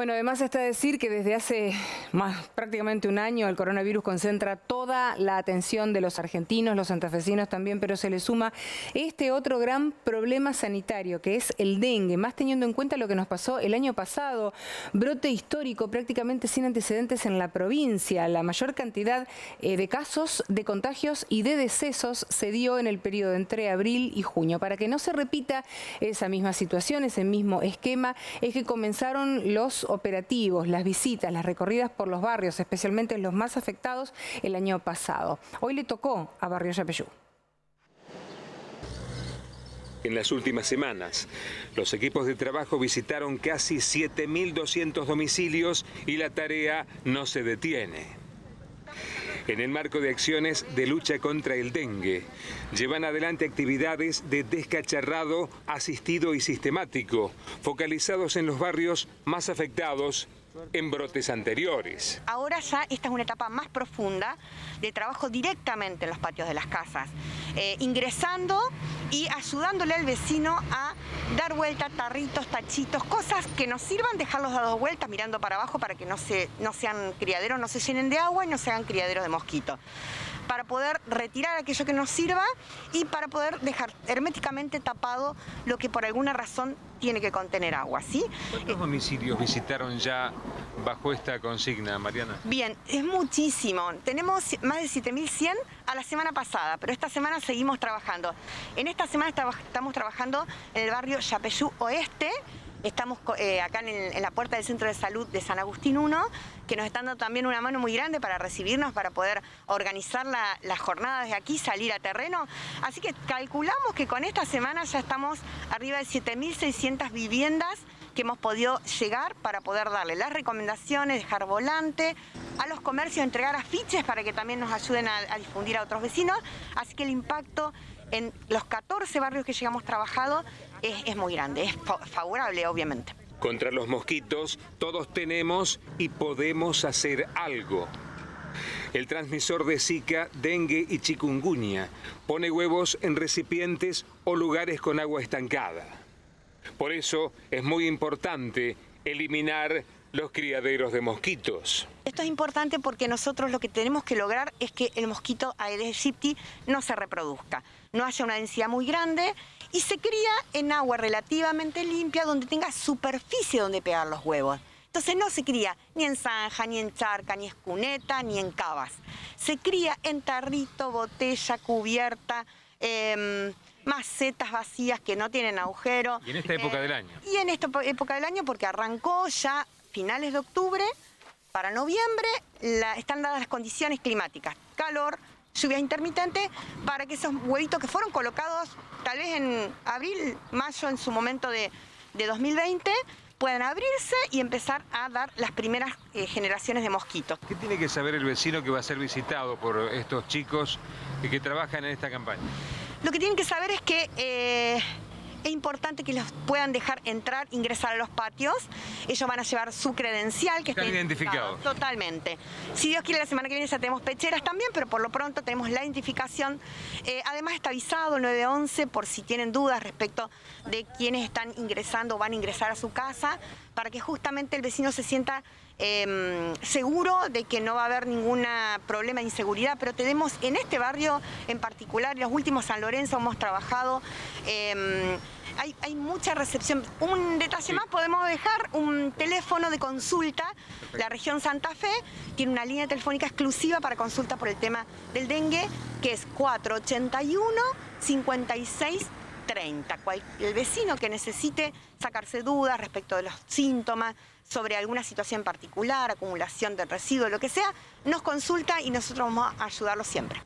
Bueno, además está decir que desde hace más prácticamente un año el coronavirus concentra toda la atención de los argentinos, los santafesinos también, pero se le suma este otro gran problema sanitario que es el dengue, más teniendo en cuenta lo que nos pasó el año pasado, brote histórico prácticamente sin antecedentes en la provincia. La mayor cantidad eh, de casos de contagios y de decesos se dio en el periodo entre abril y junio. Para que no se repita esa misma situación, ese mismo esquema, es que comenzaron los operativos, las visitas, las recorridas por los barrios, especialmente los más afectados, el año pasado. Hoy le tocó a Barrio Yapeyú. En las últimas semanas, los equipos de trabajo visitaron casi 7.200 domicilios y la tarea no se detiene en el marco de acciones de lucha contra el dengue. Llevan adelante actividades de descacharrado asistido y sistemático, focalizados en los barrios más afectados en brotes anteriores. Ahora ya esta es una etapa más profunda de trabajo directamente en los patios de las casas, eh, ingresando y ayudándole al vecino a dar vuelta, tarritos, tachitos, cosas que nos sirvan, dejarlos dados vueltas mirando para abajo para que no, se, no sean criaderos, no se llenen de agua y no sean criaderos de mosquitos para poder retirar aquello que nos sirva y para poder dejar herméticamente tapado lo que por alguna razón tiene que contener agua. ¿sí? ¿Cuántos domicilios visitaron ya bajo esta consigna, Mariana? Bien, es muchísimo. Tenemos más de 7.100 a la semana pasada, pero esta semana seguimos trabajando. En esta semana estamos trabajando en el barrio Yapeyú Oeste, Estamos eh, acá en, la puerta del Centro de Salud de San Agustín 1, que nos están dando también una mano muy grande para recibirnos, para poder organizar las jornadas de aquí, salir a terreno. Así que calculamos que con esta semana ya estamos arriba de 7.600 viviendas que hemos podido llegar para poder darle las recomendaciones, dejar volante, a los comercios entregar afiches para que también nos ayuden a difundir a otros vecinos. Así que el impacto en los 14 barrios que llegamos trabajado es, muy grande, es favorable obviamente. Contra los mosquitos todos tenemos y podemos hacer algo. El transmisor de Zika, dengue y chikungunya pone huevos en recipientes o lugares con agua estancada. Por eso es muy importante eliminar los criaderos de mosquitos. Esto es importante porque nosotros lo que tenemos que lograr es que el mosquito Aedes aegypti no se reproduzca, no haya una densidad muy grande y se cría en agua relativamente limpia donde tenga superficie donde pegar los huevos. Entonces no se cría ni en zanja, ni en charca, ni en cuneta, ni en cavas. Se cría en tarrito, botella, cubierta, em, macetas vacías que no tienen agujero. Y en esta época eh, del año. Y en esta época del año porque arrancó ya finales de octubre, para noviembre están dadas las condiciones climáticas, calor, lluvia intermitente, para que esos huevitos que fueron colocados tal vez en abril, mayo en su momento de, 2020, puedan abrirse y empezar a dar las primeras eh, generaciones de mosquitos. ¿Qué tiene que saber el vecino que va a ser visitado por estos chicos que trabajan en esta campaña? Lo que tienen que saber es que eh, es importante que los puedan dejar entrar, ingresar a los patios. Ellos van a llevar su credencial que está identificado. Totalmente. Si Dios quiere, la semana que viene ya tenemos pecheras también, pero por lo pronto tenemos la identificación. Eh, además está avisado el 911 por si tienen dudas respecto de quiénes están ingresando o van a ingresar a su casa, para que justamente el vecino se sienta em, seguro de que no va a haber ningún problema de inseguridad, pero tenemos en este barrio en particular, en los últimos San Lorenzo hemos trabajado em, hay, mucha recepción. Un detalle más, podemos dejar un teléfono de consulta. La región Santa Fe tiene una línea telefónica exclusiva para consulta por el tema del dengue, que es 481 56 30. el vecino que necesite sacarse dudas respecto de los síntomas, sobre alguna situación particular, acumulación de residuos, lo que sea, nos consulta y nosotros vamos a ayudarlo siempre.